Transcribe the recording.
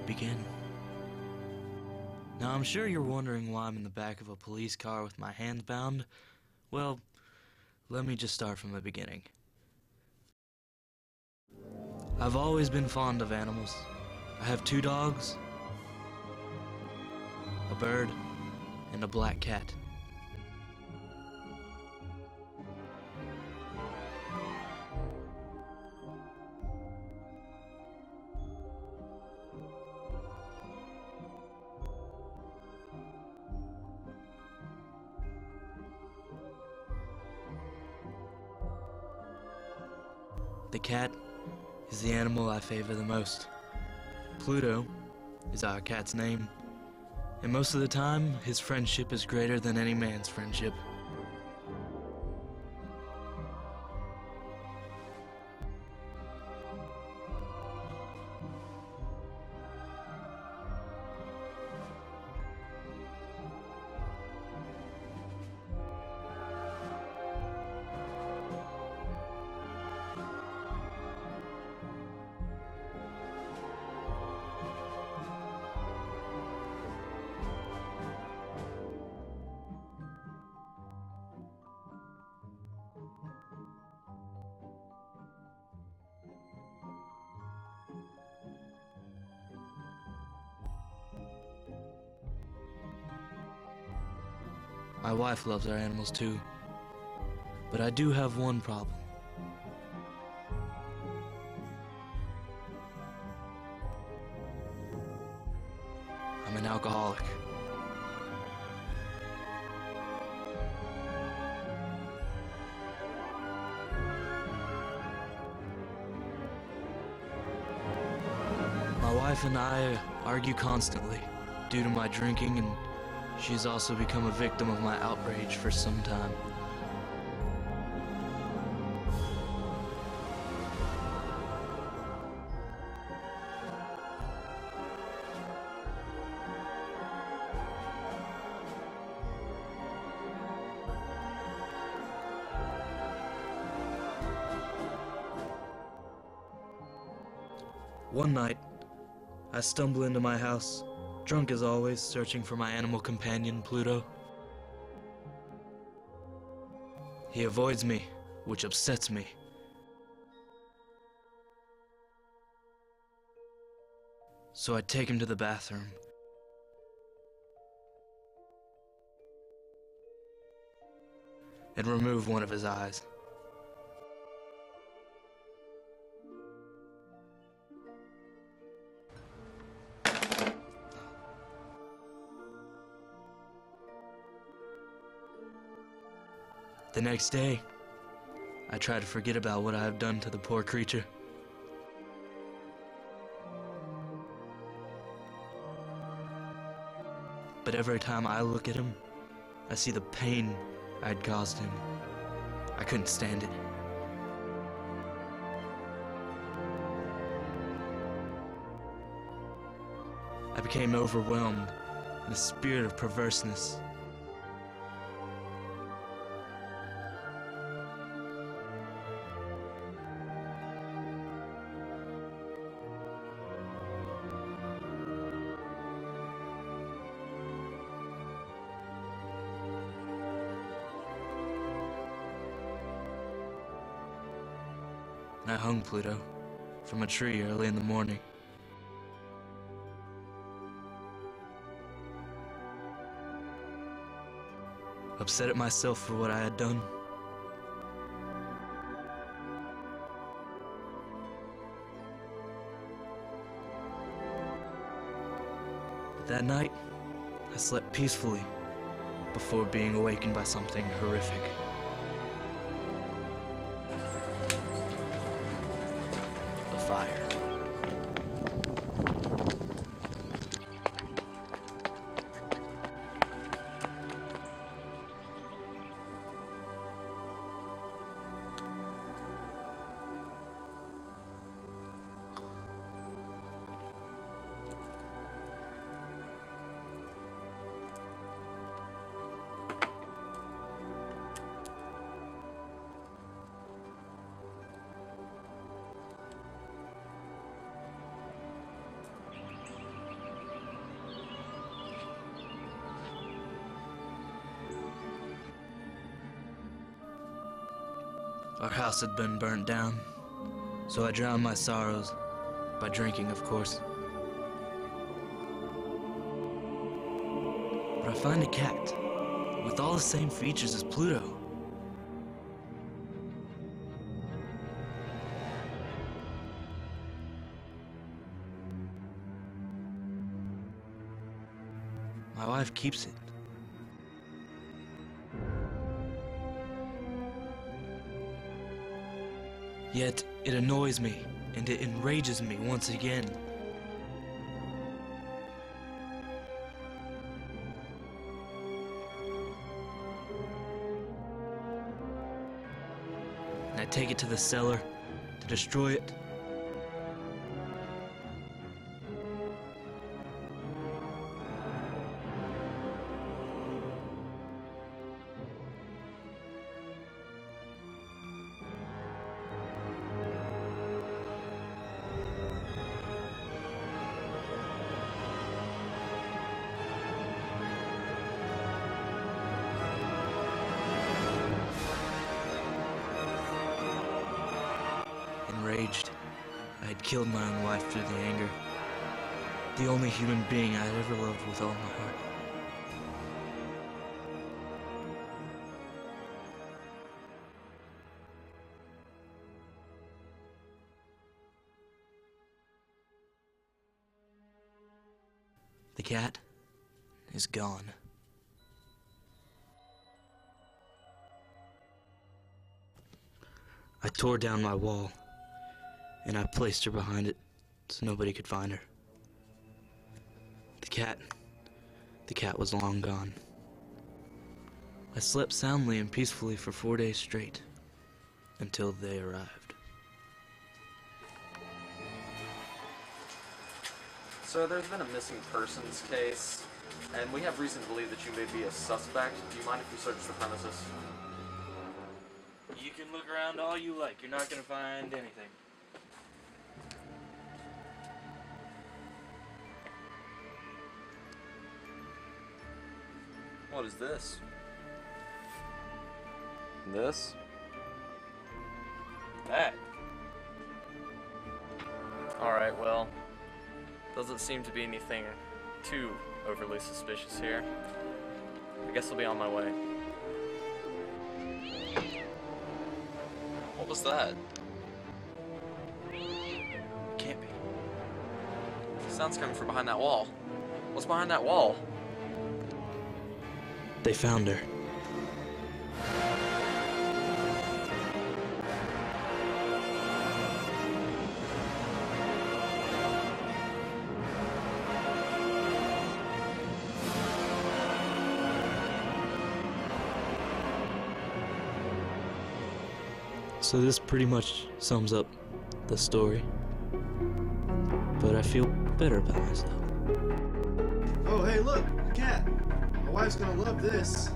to begin. Now, I'm sure you're wondering why I'm in the back of a police car with my hands bound. Well, let me just start from the beginning. I've always been fond of animals. I have two dogs, a bird, and a black cat. The cat is the animal I favor the most. Pluto is our cat's name, and most of the time, his friendship is greater than any man's friendship. My wife loves our animals too. But I do have one problem. I'm an alcoholic. My wife and I argue constantly due to my drinking and She's also become a victim of my outrage for some time. One night, I stumble into my house Drunk as always, searching for my animal companion, Pluto. He avoids me, which upsets me. So I take him to the bathroom. And remove one of his eyes. The next day, I try to forget about what I have done to the poor creature. But every time I look at him, I see the pain I had caused him. I couldn't stand it. I became overwhelmed in a spirit of perverseness. I hung Pluto from a tree early in the morning. Upset at myself for what I had done. But that night, I slept peacefully before being awakened by something horrific. Our house had been burnt down, so I drowned my sorrows by drinking, of course. But I find a cat with all the same features as Pluto. My wife keeps it. Yet it annoys me and it enrages me once again. And I take it to the cellar to destroy it. Killed my own wife through the anger. The only human being I had ever loved with all my heart. The cat is gone. I tore down my wall and I placed her behind it so nobody could find her. The cat, the cat was long gone. I slept soundly and peacefully for four days straight until they arrived. So there's been a missing persons case, and we have reason to believe that you may be a suspect. Do you mind if we search the premises? You can look around all you like. You're not gonna find anything. What is this? This? That. Alright, well, doesn't seem to be anything too overly suspicious here. I guess I'll be on my way. What was that? Can't be. Sounds coming from behind that wall. What's behind that wall? They found her. So this pretty much sums up the story. But I feel better about myself. Wife's gonna love this.